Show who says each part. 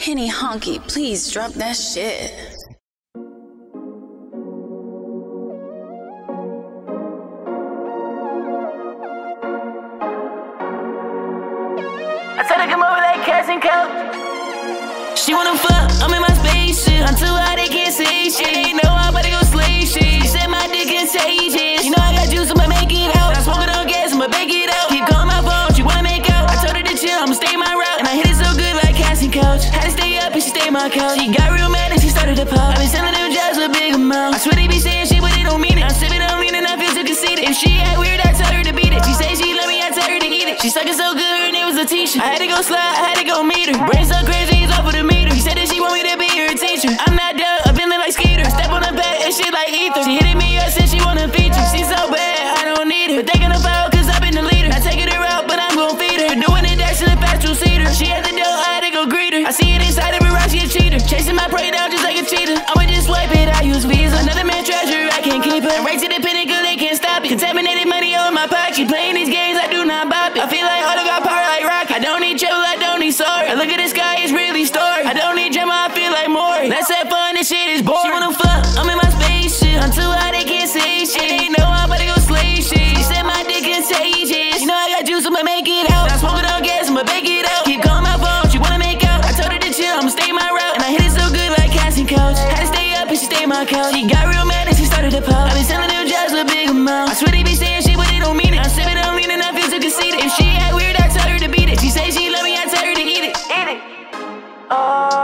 Speaker 1: Henny Honky, please drop that shit.
Speaker 2: I told her come over like couch. She wanna fuck, I'm in my spaceship. I'm too hot, they can't say shit. They know I'm about to go slay shit. She said my dick contagious. Up and she stayed my couch. She got real mad and she started to pop. I been selling them jobs a big amount. I swear they be saying shit, but they don't mean it. I'm sipping on lean and I feel so conceited. If she act weird, I tell her to beat it. She say she love me, I tell her to eat it. She sucking so good, her name was Letitia. I had to go slide, I had to go meet her. Brain so crazy, he's off of the meter. She said that she want me to be her teacher. I'm not dumb, I'm feeling like Skeeter. Step on the bed and shit like ether. She hitting me up, said she want a feature. She so bad, I don't need her. But they gonna follow cheater. My prey down just like a cheetah. I'ma just swipe it, I use Visa. Another man treasure, I can't keep her. Right to the pinnacle, they can't stop it. Contaminated money on my pocket. Playing these games, I do not bop it. I feel like Auto got power like rock. I don't need trouble, I don't need sorry. I look at the sky, it's really starry. I don't need drama, I feel like more. Let's have fun, this shit is boring. my account. She got real mad and she started to pout. I been selling them jazz with big amount. I swear they be saying shit, but they don't mean it. I said it on lean and I feel so conceited. If she act weird, I tell her to beat it. She say she love me, I tell her to eat it. Eat it. Oh.